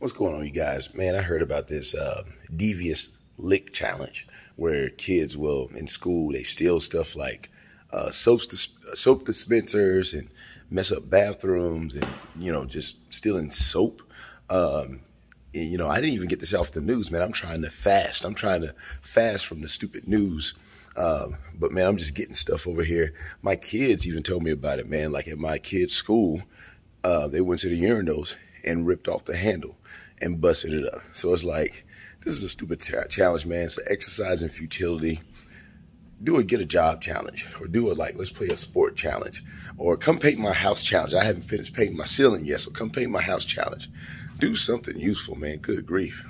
What's going on, you guys? Man, I heard about this uh, devious lick challenge where kids will, in school, they steal stuff like uh, soap, dis- soap dispensers and mess up bathrooms and, you know, just stealing soap. Um, and, you know, I didn't even get this off the news, man. I'm trying to fast. I'm trying to fast from the stupid news. Um, but man, I'm just getting stuff over here. My kids even told me about it, man. Like at my kids' school, uh, they went to the urinals and ripped off the handle and busted it up. So it's like, this is a stupid challenge, man. It's an exercise in futility. Do a get a job challenge or do a like, let's play a sport challenge or come paint my house challenge. I haven't finished painting my ceiling yet, so come paint my house challenge. Do something useful, man. Good grief.